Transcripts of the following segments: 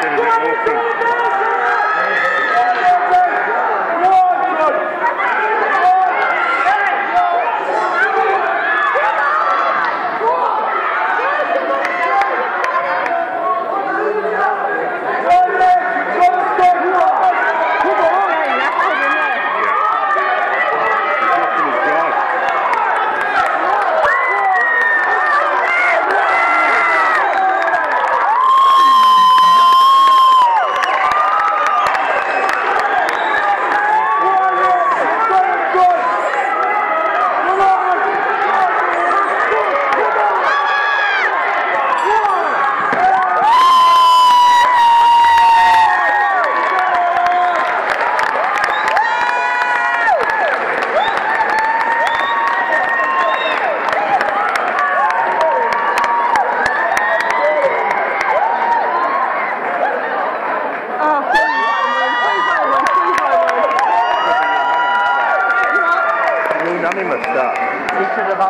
It's going to be awesome.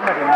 থাকেন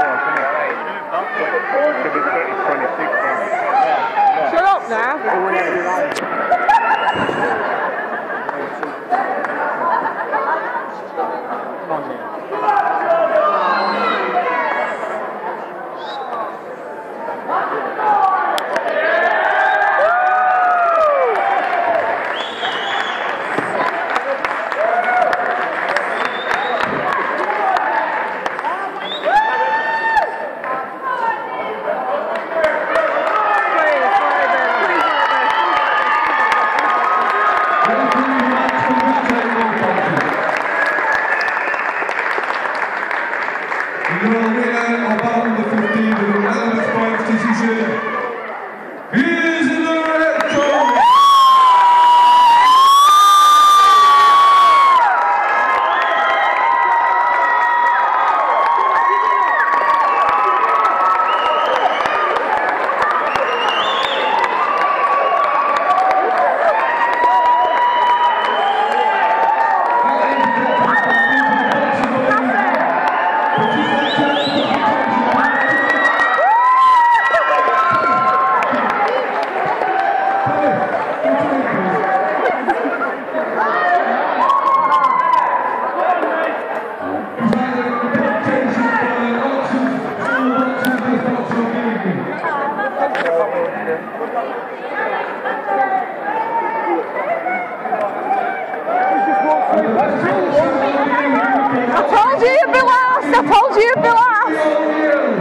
Your winner of the 15 with an unanimous points decision Aplaudir, Pilar! Aplaudir, Pilar!